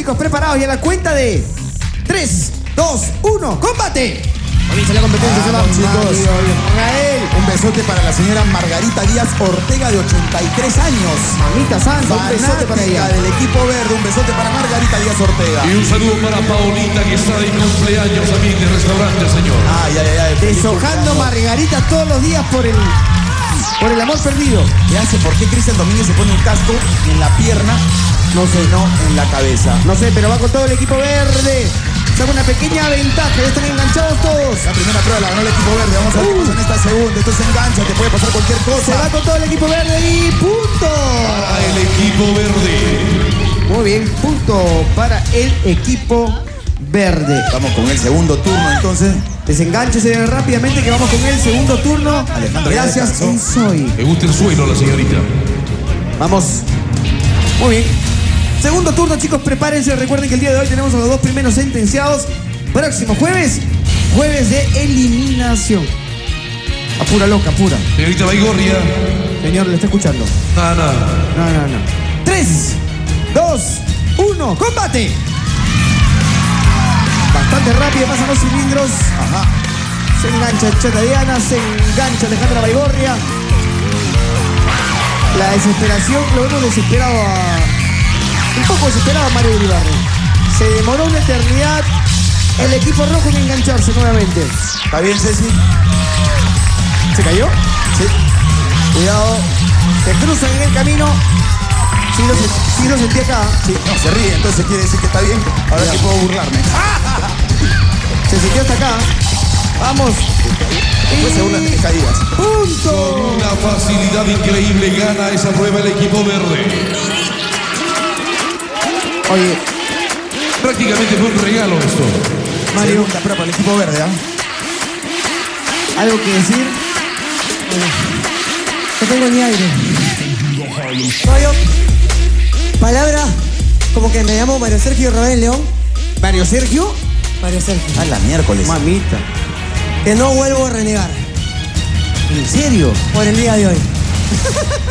chicos, preparados y a la cuenta de 3, 2, 1, ¡combate! Comienza la competencia, se va. Vamos, chicos. Mario Israel. Un besote para la señora Margarita Díaz Ortega de 83 años. Mamita santa, un besote para ella. del equipo verde, un besote para Margarita Díaz Ortega. Y un saludo para Paulita que está de cumpleaños también de restaurante, señor. Ay, ay, ay, Deshojando. Margarita todos los días por el, por el amor perdido. ¿Qué hace? ¿Por qué Cristian Domínguez se pone un casco en la pierna? No sé, no en la cabeza. No sé, pero va con todo el equipo verde. Saca una pequeña ventaja, ya están enganchados todos. La primera prueba la ganó el equipo verde. Vamos a ver qué pasa en esta segunda. Esto se engancha, te puede pasar cualquier Se va cosa. con todo el equipo verde y punto. Para el equipo verde. Muy bien, punto para el equipo verde. Vamos con el segundo turno entonces. Desenganchese rápidamente que vamos con el segundo turno. Alejandro Gracias. Ensoy. Me gusta el suelo, la señorita. Vamos. Muy bien. Segundo turno, chicos, prepárense. Recuerden que el día de hoy tenemos a los dos primeros sentenciados. Próximo jueves, jueves de eliminación. Apura loca, apura. Señorita Baigorria. Señor, le está escuchando. Nada, nada. No, no, no. Tres, dos, uno, combate. Bastante rápido, pasan los cilindros. Ajá. Se engancha Chata Diana, se engancha Alejandra Baigorria. La desesperación, lo vemos desesperado a. Un poco desesperado a Mario Uribarri. Se demoró una eternidad el equipo rojo en engancharse nuevamente. ¿Está bien, Ceci? ¿Se cayó? Sí. Cuidado. Se cruzan en el camino. Sí lo, sí lo sentí acá. Sí, no, se ríe, entonces quiere decir que está bien. Ahora Ya. sí puedo burlarme. Se sintió hasta acá. Vamos. Después se de mis caídas. Punto. Una facilidad increíble gana esa prueba el equipo verde. Oye, Prácticamente fue un regalo esto. Mario, prueba para el equipo verde, ¿ah? ¿algo que decir? No tengo ni aire. Mario, palabra como que me llamo Mario Sergio Rabén León. Mario Sergio. Mario Sergio. A la miércoles. Mamita. Que no vuelvo a renegar ¿En serio? por el día de hoy.